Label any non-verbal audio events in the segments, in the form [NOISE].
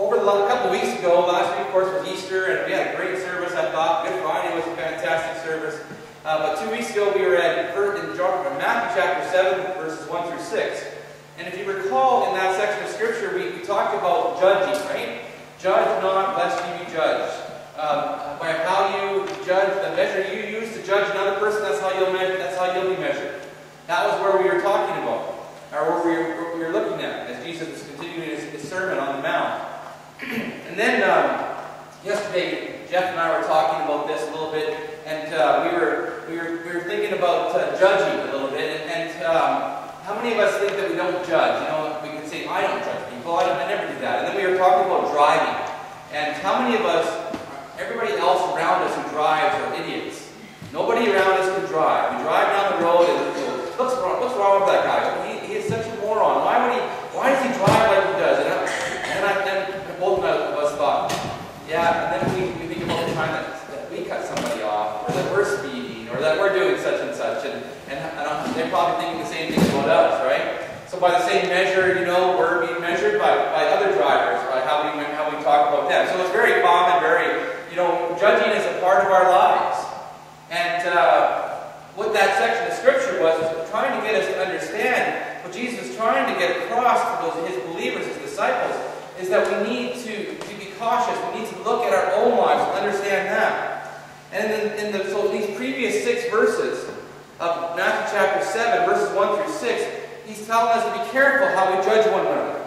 over the last couple weeks ago, last week, of course, was Easter, and we had a great service, I thought. Good Friday was a fantastic service. Uh, but two weeks ago, we were at in Matthew chapter 7, verses 1 through 6. And if you recall, in that section of Scripture, we, we talked about judging, right? Judge not, lest you be judged. Um, by how you judge, the measure you use to judge another person, that's how you'll measure, that's how you'll be measured. That was where we were talking about, or where we were, we were looking at, as Jesus was continuing his, his sermon on the Mount. And then um, yesterday, Jeff and I were talking about this a little bit, and uh, we were we were we were thinking about uh, judging a little bit, and, and um, how many of us think that we don't judge? You know, we can say I don't judge people. I, I never do that. And then we were talking about driving, and how many of us, everybody else around us who drives are idiots. Nobody around us can drive. We drive down the road and what's wrong, what's wrong with that guy? He, he is such a moron. Why would he? Why does he drive like he does? And, I, and, I, and both of us thought, yeah. And then we, we think about the time that, that we cut somebody off, or that we're speeding, or that we're doing such and such, and, and, and they're probably thinking the same thing about us, right? So by the same measure, you know, we're being measured by, by other drivers, by how we how we talk about them. So it's very common, very, you know, judging is a part of our lives. And uh, what that section of Scripture was, is trying to get us to understand what Jesus was trying to get across to those, his believers, his disciples, is that we need to, to be cautious. We need to look at our own lives and understand that. And in, in the, so in these previous six verses of Matthew chapter 7, verses 1 through 6, he's telling us to be careful how we judge one another.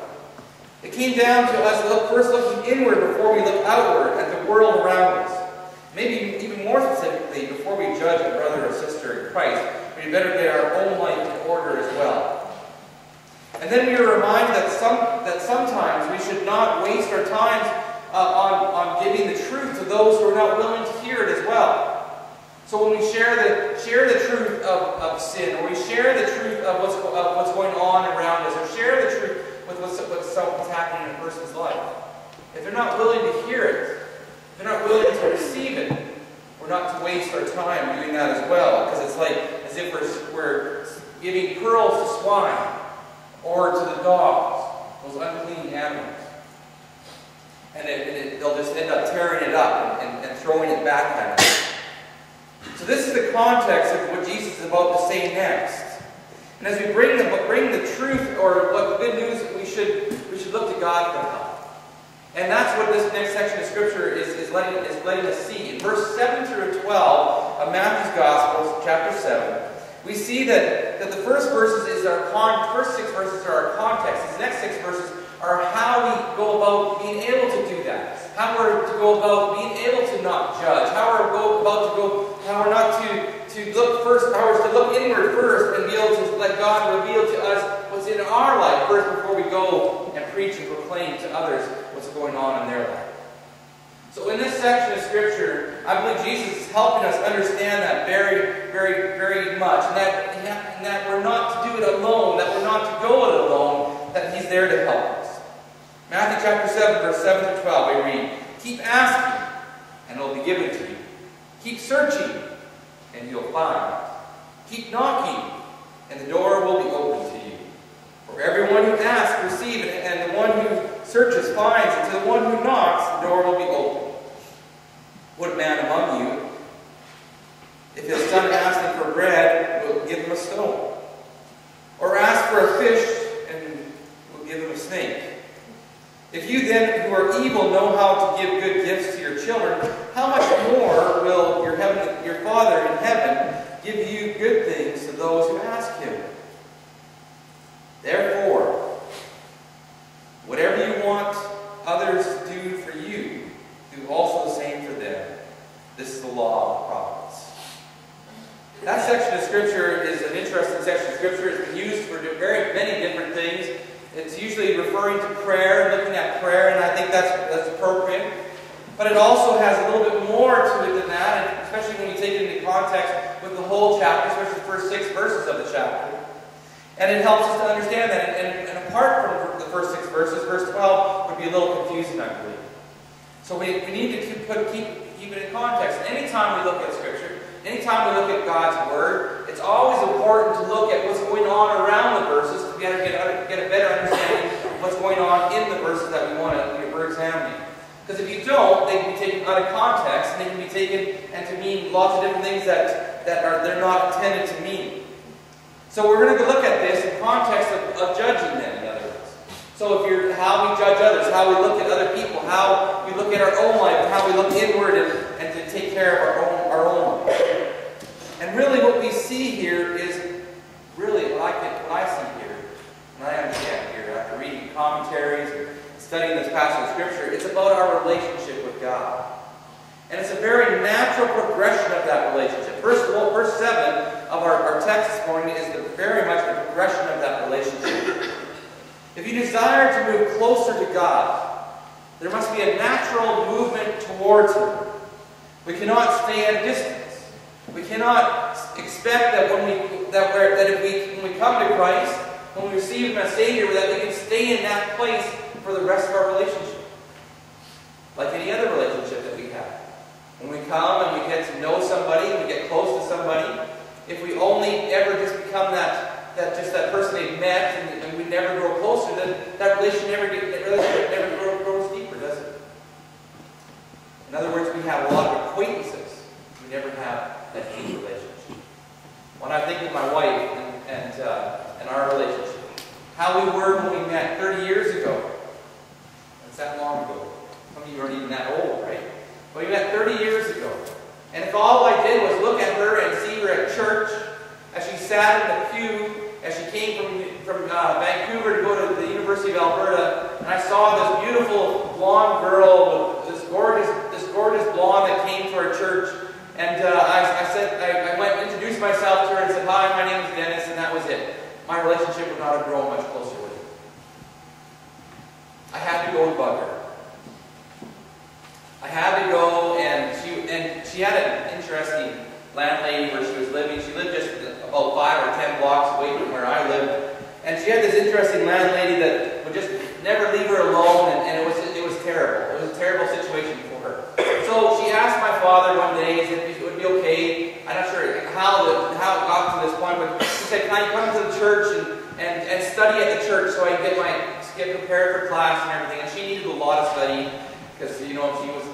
It came down to us look, first looking inward before we look outward at the world around us. Maybe even more specifically, before we judge a brother or sister in Christ, we better get our own life in order as well. And then we are reminded that some that sometimes we should not waste our time uh, on, on giving the truth to those who are not willing to hear it as well. So when we share the share the truth of, of sin, or we share the truth of what's, of what's going on around us, or share the truth with what's, what's, what's happening in a person's life, if they're not willing to hear it, if they're not willing to receive it, we're not to waste our time doing that as well, because it's like as if we're, we're giving pearls to swine or to the dogs, those unclean animals. And, it, it, they'll just end up tearing it up and, and, and throwing it back at us. So this is the context of what Jesus is about to say next. And as we bring the, bring the truth or what the good news, we should, we should look to God for help. And that's what this next section of Scripture is, is, letting, is letting us see. In verse 7 through 12 of Matthew's Gospel, chapter 7, we see that, that the first verses is our con, first six verses are our context. These next six verses are how we go about being able to do that. How we're to go about being able to not judge. How we're about to go, how we're not to, to look first, how we're to look inward first and be able to let God reveal to us what's in our life first before we go and preach and proclaim to others what's going on in their life. So in this section of Scripture, I believe Jesus is helping us understand that very, very, very much. And that, and that we're not to do it alone, that we're not to go it alone, that He's there to help us. Matthew chapter 7, verse 7 to 12, we read, Keep asking, and it will be given to you. Keep searching, and you'll find. Keep knocking, and the door will be opened to you. For everyone who asks receives, and the one who searches finds, and to the one who knocks, the door will be opened. What man among you, if his son asks him for bread, will give him a stone? Or ask for a fish, and will give him a snake? If you then, who are evil, know how to give good gifts to your children, how much more will your, your Father in heaven give you good things to those who ask him? Therefore, whatever you want others to do for you, do also the same for them. This is the law of the prophets. That section of Scripture is an interesting section of Scripture. It's been used for very many different things. It's usually referring to prayer and looking at prayer, and I think that's, that's appropriate. But it also has a little bit more to it than that, and especially when you take it into context with the whole chapter, especially the first six verses of the chapter. And it helps us to understand that. And, and apart from the first six verses, verse 12 would be a little confusing, I believe. So we, we need to keep, put, keep, keep it in context. Anytime we look at Scripture, anytime we look at God's Word, it's always important to look at what's going on around the verses to get, get, get a better understanding of what's going on in the verses that we want to, for example, they can be taken out of context, and they can be taken and to mean lots of different things that, that are they're not intended to mean. So we're going to look at this in context of, of judging them, in other words. So if you're how we judge others, how we look at other people, how we look at our own life, how we look inward and, and to take care of our own our own life. And really what we see here is really what I can what I see here, and I understand here after reading commentaries studying this passage of Scripture, it's about our relationship with God. And it's a very natural progression of that relationship. Verse, well, verse 7 of our, our text this morning is the, very much the progression of that relationship. If you desire to move closer to God, there must be a natural movement towards Him. We cannot stay at a distance. We cannot expect that when we that, that if we when we come to Christ, when we receive Him as Savior, that we can stay in that place for the rest of our relationship. Like any other relationship we. When we come and we get to know somebody, and we get close to somebody, if we only ever just become that, that just that person they've met and, and we never grow closer, then that relationship never, get, that relationship never grows, grows deeper, does it? In other words, we have a lot of acquaintances. We never have that deep relationship. When I think of my wife and, and, uh, and our relationship, how we were when we met 30 years ago, it's that long ago. Some of you aren't even that old, right? But we met 30 years ago. And if all I did was look at her and see her at church, as she sat in the pew, as she came from, from uh, Vancouver to go to the University of Alberta, and I saw this beautiful blonde girl with this gorgeous, this gorgeous blonde that came to our church, and uh, I, I, said, I, I went and introduced myself to her and said, "Hi, my name is Dennis," and that was it. My relationship would not have grown much closer. I had to go and bug her. I had to go and she and she had an interesting landlady where she was living. She lived just about five or ten blocks away from where I lived. And she had this interesting landlady that would just never leave her alone and, and it was it was terrible. It was a terrible situation for her. So she asked my father one day if it would be okay. I'm not sure how the, how it got to this point, but she said, Can I come to the church and, and, and study at the church so I can get my get prepared for class and everything. And she needed a lot of study because, you know, she was,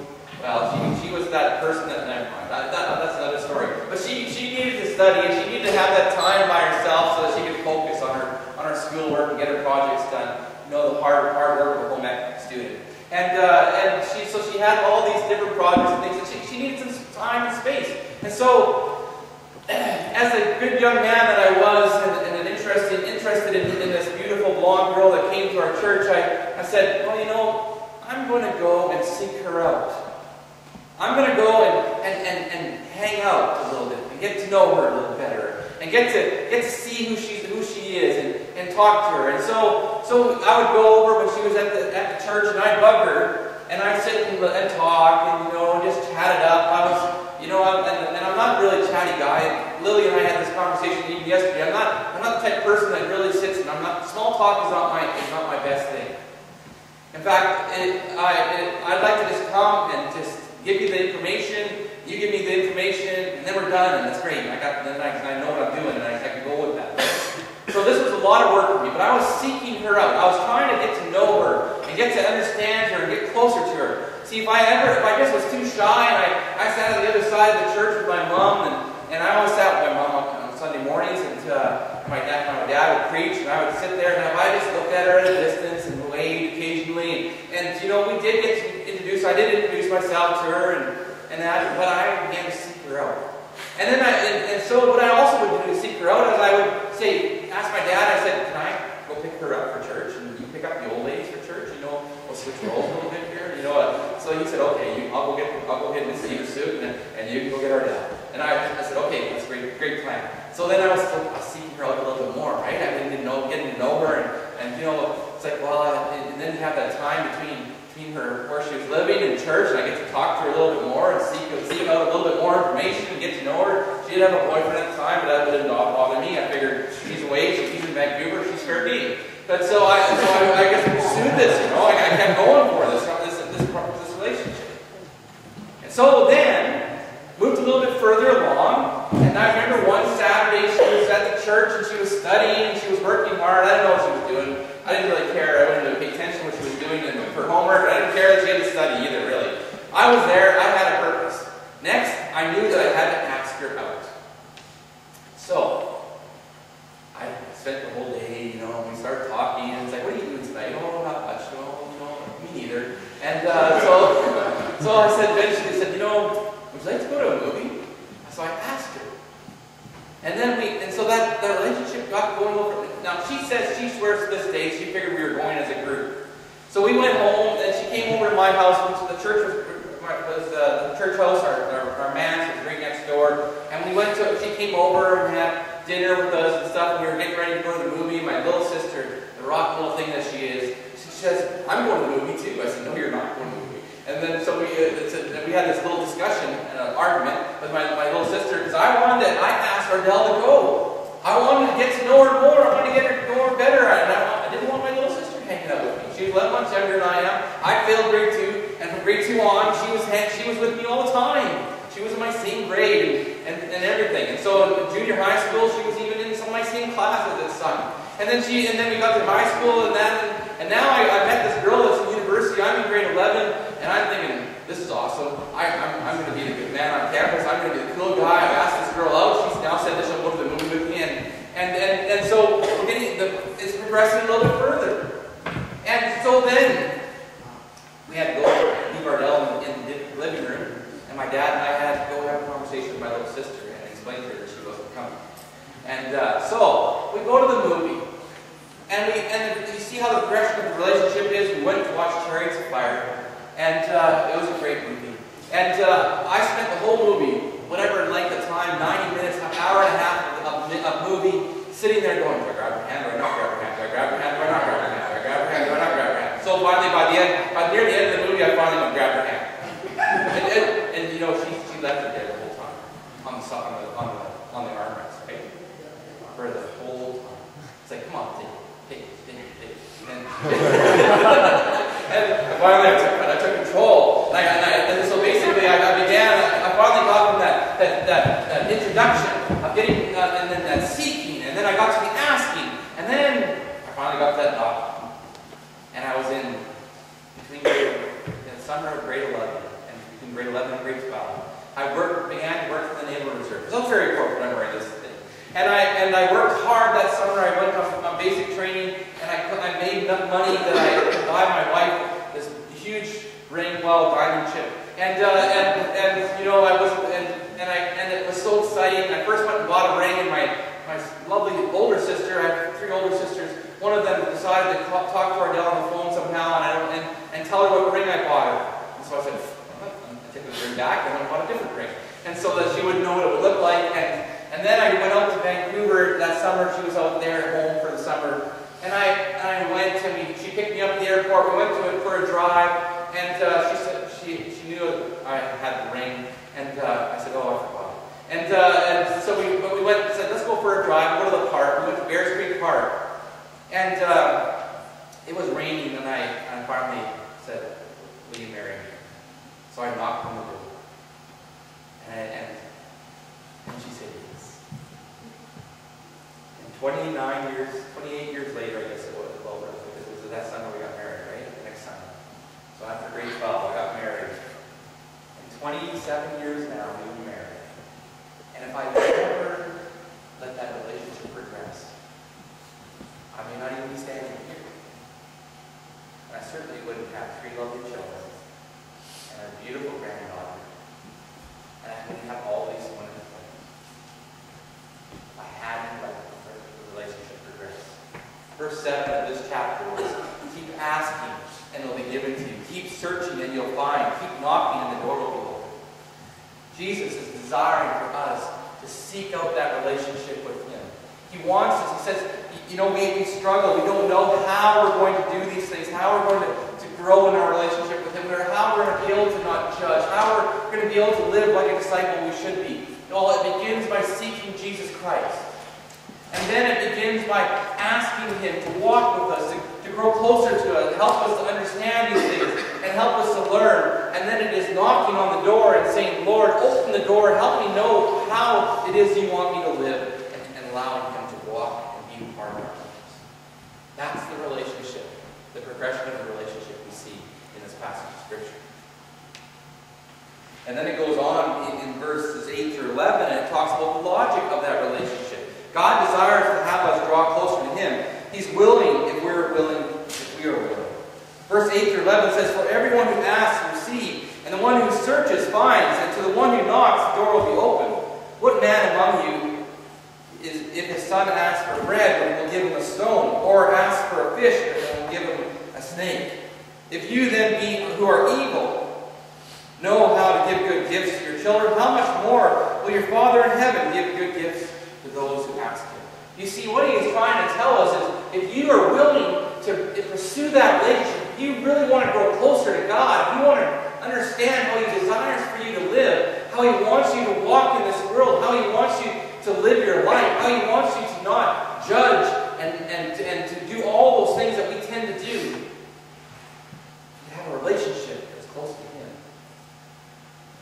well, she, she was that person that, never mind, that, that, that's another story. But she, she needed to study and she needed to have that time by herself so that she could focus on her, on her schoolwork and get her projects done. You know, the hard, hard work of a home ec student. And, uh, and she, so she had all these different projects and things, and she, she needed some time and space. And so, [CLEARS THROAT] as a good young man that I was, and, and an interested, interested in, in this beautiful blonde girl that came to our church, I, I said, well, you know, I'm going to go and seek her out. I'm going to go and, and, and, and hang out a little bit and get to know her a little better and get to get to see who she's who she is and, and talk to her. And so so I would go over when she was at the at the church and I'd bug her and I'd sit and, and talk and you know just chat it up. I was you know I'm, and, and I'm not really a chatty guy. Lily and I had this conversation even yesterday. I'm not I'm not the type of person that really sits and I'm not small talk is not my is not my best thing. In fact, it, I it, I'd like to just come and just give you the information you give me the information, and then we're done, and that's great. I got then I, I know what I'm doing, and I, I can go with that. So this was a lot of work for me, but I was seeking her out. I was trying to get to know her and get to understand her and get closer to her. See, if I ever, if I just was too shy and I, I sat on the other side of the church with my mom, and, and I always sat with my mom on, on Sunday mornings, and uh, my, dad, my dad would preach, and I would sit there, and I just looked at her at a distance and waved occasionally, and, and you know, we did get introduced. I did introduce myself to her, and and that, but I began to seek her out. And then I, and, and, so what I also would do to seek her out is I would say, ask my dad, I said, can I go pick her up for church? And you pick up the old ladies for church, you know, we'll switch roles a little bit here, you know. Uh, so he said, okay, you, I'll go get, I'll go get Miss Eva suit, and, and you can go get our dad. And I, I said, okay, that's a great, great plan. So then I was, I seeking her out a little bit more, right? I didn't know, getting to know her, and, and you know, it's like, well, and, and then you have that time between her where she was living and church, and I get to talk to her a little bit more and seek, seek out a little bit more information and get to know her. She didn't have a boyfriend at the time, but that didn't bother me. I figured she's away, she's in Vancouver, she's fair game. But so I, so I, I guess pursued this, you know, I, I kept going for this, this, this, this relationship. And so then, moved a little bit further along, and I remember one Saturday she was at the church and she was studying and she was working hard. I didn't know what she was doing. I didn't really care. I wanted to pay attention to what she was doing and for homework. I didn't care that she had to study either, really. I was there, I had a purpose. Next, I knew that I had to ask her out. So, I spent the whole day, you know, we started talking, and it's like, what are you doing tonight? Oh, not much, no, no, me neither. And uh, so, [LAUGHS] so I said, eventually, I said, you know, would you like to go to a movie? So I asked her. And then we, and so that, that relationship got going over. Now, she says, she swears to this day, she figured we were going as a group. So we went home, and she came over to my house, which the church was, was uh, the church house, our, our, our manse was right next door. And we went to, she came over and had dinner with us and stuff, and we were getting ready to go to the movie. My little sister, the rock little thing that she is, she says, I'm going to the movie too. I said, no, you're not going to the movie. And then so we, uh, we had this little discussion, uh, argument with my, my little sister, because I wanted, to, I asked Ardell to go. I wanted to get to know her more. I wanted to get her to know her better. And I, I didn't want my little sister hanging out with me. She was 11 months younger than I am. I failed grade two, and from grade two on, she was she was with me all the time. She was in my same grade and, and, everything. And so in junior high school, she was even in some of my same classes at time. And then she, and then we got to high school, and then, and now I, I met this girl that's in university. I'm in grade 11, and I'm thinking, this is awesome. I, I'm, I'm going to be the good man on campus. I'm going to be the cool guy. I've asked this girl out. She's now said that she'll go to the movie with me, and and and, and so we're getting it's progressing a little bit further. So then, we had to go leave Ardell in, in the living room, and my dad and I had to go have a conversation with my little sister and explain to her that she wasn't coming. And uh, so, we go to the movie, and we and you see how the progression of the relationship is. We went to watch Chariots of Fire, and uh, it was a great movie. And uh, I spent the whole movie, whatever length of time, 90 minutes, an hour and a half of, of movie, sitting there going, do I grab her hand? Do I not grab her hand? Do I grab her hand? Do I not grab her hand? Do I grab her hand? Do I not grab her hand? So finally, by the end, by near the end of the movie, I finally went and grabbed her hand. and, and, and, you know, she, she left it there the whole time on the on the on the on the armrest, right? For the whole time. It's like, come on, take take take take. And, [LAUGHS] finally, I took, I took control. And, I, and, I, and so basically, I, I began. I finally got from that that, that, that introduction of getting, uh, and then that seeking, and then I got to the asking, and then I finally got to that knocking. And I was in between grade, in the summer of grade 11, and between grade 11 and grade 12. I worked, began to work for the Naval Reserve. It's all very corporate, I'm writing this thing. And I, and I worked hard that summer. I went on, on basic training, and I, I made enough money that I could buy my wife this huge ring well diamond chip. And, uh, and, and, you know, I was, and, and, I, and it was so exciting. I first went and bought a ring, and my, my lovely older sister, I have three older sisters, one of them decided to talk to Ardell on the phone somehow and, I don't, and, and tell her what ring I bought her. And so I said, I take the ring back, and I bought a different ring. And so that she would know what it would look like. And, and then I went out to Vancouver that summer. She was out there at home for the summer. And I, and I went, and we, she picked me up at the airport. We went to it for a drive, and uh, she said she, she knew I had the ring. And uh, I said, oh, I forgot. And, uh, and so we, we went and said, let's go for a drive, go to the park. We went to Bears Creek Park. And uh, it was raining, the night, and finally said, will you marry me? So I knocked on the door. And, and, and she said yes. And 29 years, 28 years later, I guess it was, well, because it was that summer we got married, right? The Next summer. So after grade 12, I got married. And 27 years now, we've been married. And if I never let that relationship progress, I may not even be standing here. And I certainly wouldn't have three lovely children and a beautiful granddaughter. And I have all these wonderful things. I hadn't let the relationship progress. Verse 7 of this chapter was keep asking and it'll be given to you. Keep searching and you'll find. Keep knocking and the door will be open. Jesus is desiring for us to seek out that relationship with Him. He wants us, He says, you know, we, we struggle. We don't know how we're going to do these things, how we're going to grow in our relationship with Him, or how we're going to be able to not judge, how we're going to be able to live like a disciple we should be. Well, it begins by seeking Jesus Christ. And then it begins by asking Him to walk with us, to, to grow closer to us, to help us to understand these things, and help us to learn. And then it is knocking on the door and saying, Lord, open the door, help me know how it is you want me to live, and, and allowing Him to walk and be part of our lives. That's the relationship, the progression of the relationship we see in this passage of Scripture. And then it goes on in, in verses 8 through 11, and it talks about the logic of that relationship. God desires to have us draw closer to Him. He's willing if we're willing, if we are willing. Verse 8 through 11 says, For everyone who asks receives, and the one who searches finds, and to the one who knocks the door will be open. What man among you is, if his son asks for bread, will give him a stone, or asks for a fish, and will give him a snake? If you then who are evil, know how to give good gifts to your children, how much more will your Father in heaven give good gifts to those who ask him? You see, what he is trying to tell us is if you are willing to pursue that relationship, if you really want to grow closer to God, if you want to understand how he desires for you to live, how he wants you to walk in this world, how he wants you to live your life, how he wants you to not judge and, and, and to do all those things that we tend to do, a relationship that's close to him.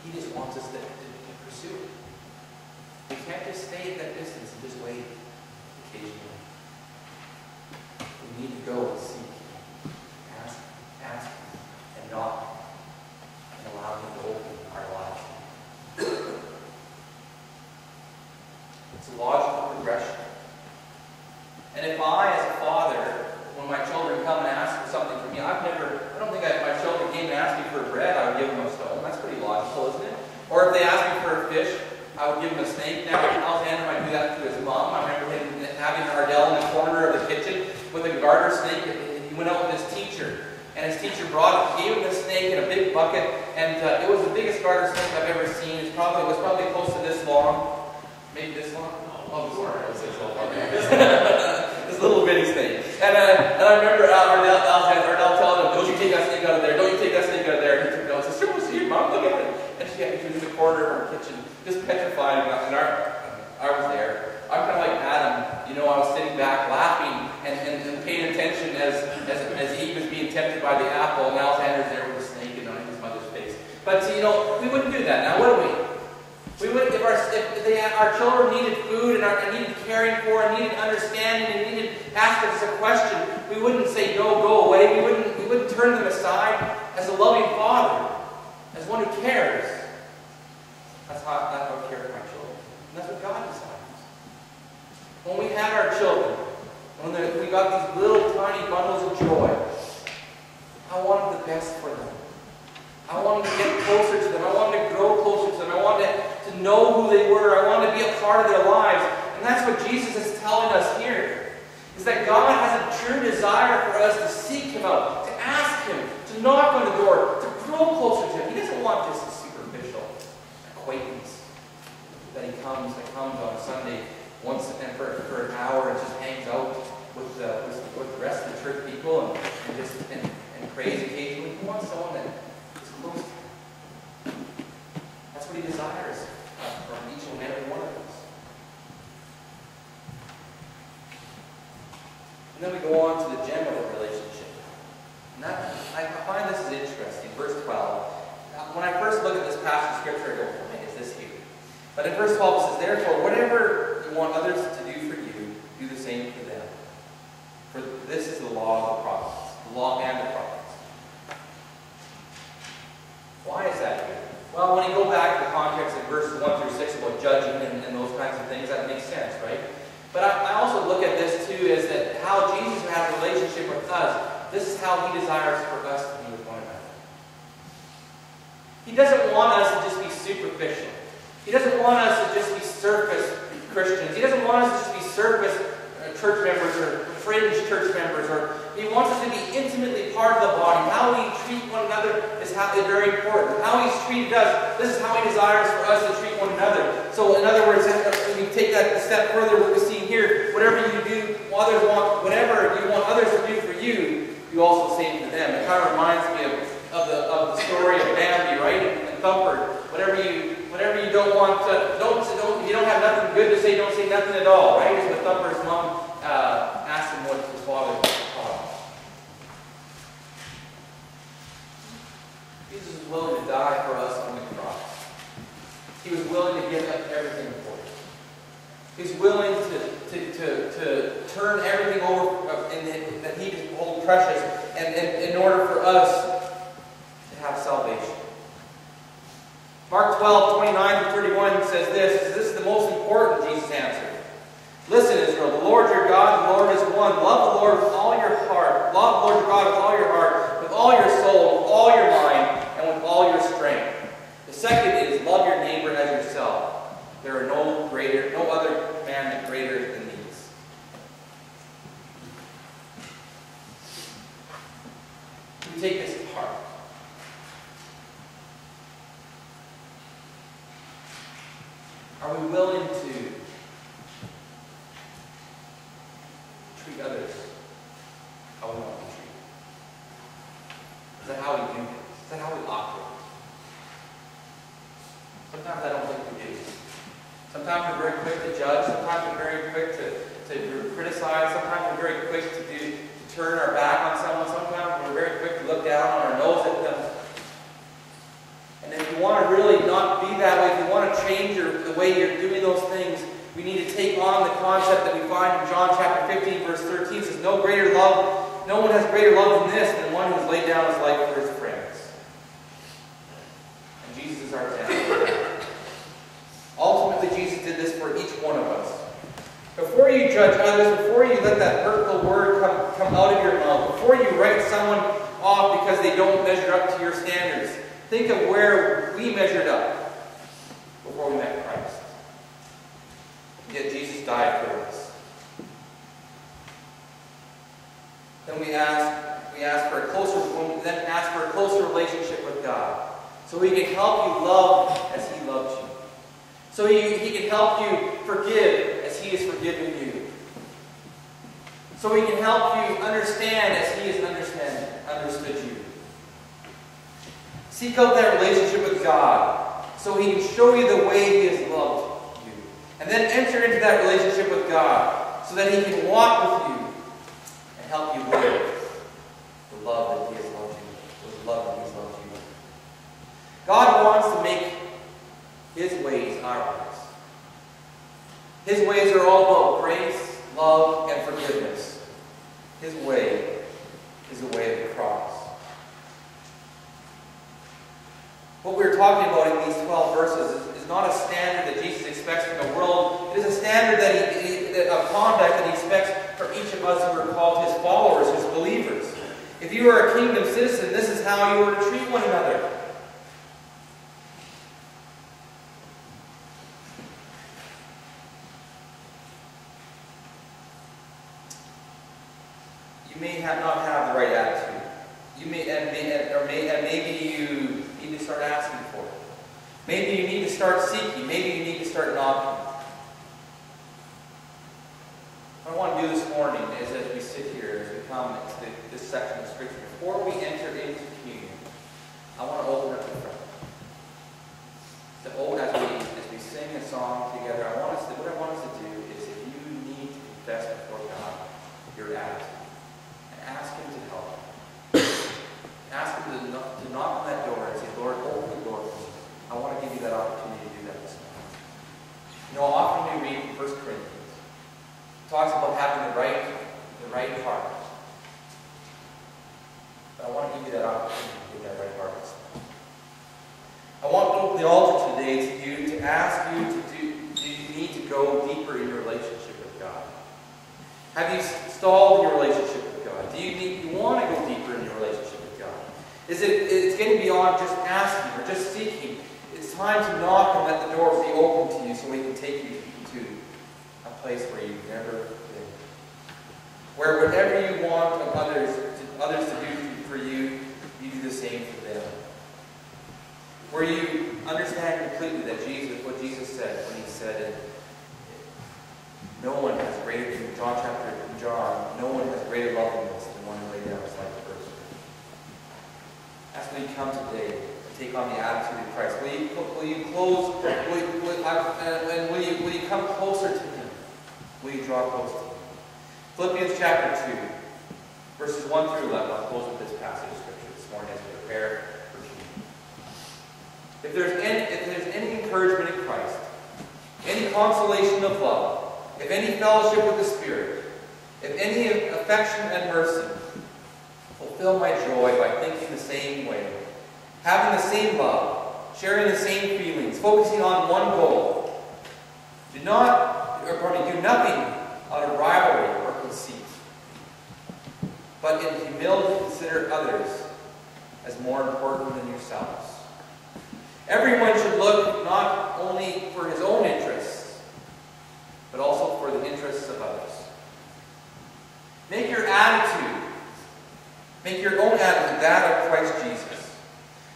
He just wants us to, to, to pursue it. We can't just stay at that distance and just wait occasionally. We need to go and seek, ask, ask, and knock, and allow Him to open our lives. it's a logical progression. And if I, as a father, when my children come and ask for something from me, I've never, I don't think I, my children came and asked me for bread, I would give them a stone. That's pretty logical, isn't it? Or if they ask me for a fish, I would give him a snake. Now, Alexander might do that to his mom. I remember him having Ardell in the corner of the kitchen with a garter snake. He went out with his teacher, and his teacher brought gave him the snake in a big bucket, and uh, it was the biggest garter snake I've ever seen. It was probably, it was probably close to this long, maybe this long. Oh, sorry, I was this little bitty snake. And, uh, and I remember uh, Ardell, Ardell telling him, "Don't you take that snake out of there? Don't you take that snake out of there?" And he took it out. He says, "Sure, see, mom, look at it." And she, she was in the corner of our kitchen, just petrified, and our, I was there. I'm kind of like Adam, you know, I was sitting back laughing and, and, and paying attention as, as, as Eve was being tempted by the apple, and Alexander's there with the snake and on his mother's face. But, you know, we wouldn't do that now, would we? We would, if our, if they, our children needed food and, our, needed caring for and needed understanding and needed ask us a question, we wouldn't say, no, go away. We wouldn't, we wouldn't turn them aside as a loving father, as one who cares. That's how, that's how I care for my children. And that's what God desires. When we have our children, when we got these little tiny bundles of joy, I wanted the best for them. I wanted to get closer to them. I wanted to grow closer to them. I wanted to know who they were. I wanted to be a part of their lives. And that's what Jesus is telling us here. Is that God has a true desire for us to seek Him out, to ask Him, to knock on the door, to grow closer to Him. He doesn't want just a superficial acquaintance that He comes, that comes on a Sunday once and for, for an hour and just hangs out with the, with, with the rest of the church people and, and just and, and prays occasionally. He wants someone that is close to Him. That's what He desires from each and every one of us. And then we go on to the gem of the relationship. And that, I find this is interesting. Verse 12. When I first look at this passage of Scripture, I go, why is this here? But in verse 12 it says, Therefore, whatever you want others to do for you, do the same for them. For this is the law of the prophets, the law and the prophets. Why is that here? Well, when you go back to the context of verses 1 through 6 about judging and, and those kinds of things, that makes sense, right? But I, I also look at this too as that how Jesus has a relationship with us. This is how he desires for us to be with one another. He doesn't want us to just be superficial. He doesn't want us to just be surface Christians. He doesn't want us to just be surface uh, church members or fringe church members. Or he wants us to be intimately part of the body. How we treat one another is, how, is very important. How he's treated us, this is how he desires for us to treat one another. So in other words, when we take that a step further, what we see here, way you're doing those things, we need to take on the concept that we find in John chapter 15, verse 13. It says, No greater love, no one has greater love than this, than one who's laid down his life for his friends. And Jesus is our example. Ultimately, Jesus did this for each one of us. Before you judge others, before you let that hurtful word come, come out of your mouth, before you write someone off because they don't measure up to your standards, think of where we measured up before we met Christ. Yet Jesus died for us. Then we ask, we ask for a closer, then ask for a closer relationship with God, so He can help you love as He loves you. So he, he can help you forgive as He has forgiven you. So He can help you understand as He has understood you. Seek out that relationship with God so He can show you the way He has loved you. And then enter into that relationship with God so that He can walk with you and help you live the love that He has loved you, the love that He has loved you. God wants to make His ways our ways. His ways are all about grace, love, and forgiveness. His way is the way of the cross. What we're talking about in these 12 verses is, is not a standard that Jesus expects from the world. It is a standard that he, he, of conduct that he expects from each of us who are called his followers, his believers. If you are a kingdom citizen, this is how you are to treat one another. You may have not have the right attitude. You may and, may, or may, and maybe you need to start asking for it. Maybe you need to start seeking. Maybe you need to start knocking. What I want to do this morning is as we sit here, as we come to this section of Scripture, before we enter into communion, I want to open up the front. So, oh, as we, as we sing a song together, I want us to, what I want us to do is if you need to confess before God your attitude, and ask Him to help you. Ask Him to, knock- to knock on that door and say, Lord, open the door for me. I want to give you that opportunity to do that this morning. You know, often we read 1 Corinthians. It talks about having the right, the right heart. But I want to give you that opportunity to get that right heart. I want to open the altar today to you to ask you to do, do you need to go deeper in your relationship with God? Have you stalled your relationship with God? Do you you want to go deeper in your relationship with God? Is it it's getting beyond just asking or just seeking? It's time to knock and let the door be open to you so we can take you to place where you've never been. Where whatever you want of others to, others to do for you, you do the same for them. Where you understand completely that Jesus, what Jesus said when he said it, no one has greater, in John chapter, John, no one has greater love than this than one who laid down his life for friends. As we come today and take on the attitude of Christ, will you, will you close, will, you- will, and will you, will you come closer to? Will you draw close to him? Philippians chapter 2, verses 1 through 11. I'll close with this passage of Scripture this morning as we prepare for communion. If there's any, if there's any encouragement in Christ, any consolation of love, if any fellowship with the Spirit, if any affection and mercy, fulfill my joy by thinking the same way, having the same love, sharing the same feelings, focusing on one goal. Do not, or pardon me, do nothing out of rivalry or conceit, but in humility consider others as more important than yourselves. Everyone should look not only for his own interests, but also for the interests of others. Make your attitude, make your own attitude that of Christ Jesus,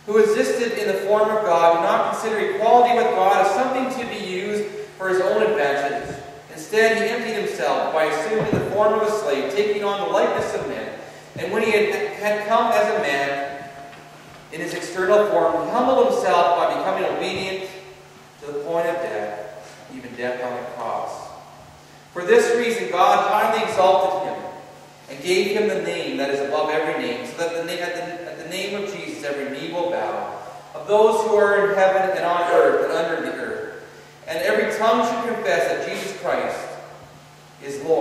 who existed in the form of God, did not consider equality with God as something to be used for his own advantage. Instead, he emptied himself by assuming the form of a slave, taking on the likeness of men. And when he had, had come as a man in his external form, he humbled himself by becoming obedient to the point of death, even death on the cross. For this reason, God highly exalted him and gave him the name that is above every name, so that the, at, the, at the name of Jesus every knee will bow, of those who are in heaven and on earth and under the earth. And every tongue should confess that Jesus Christ is Lord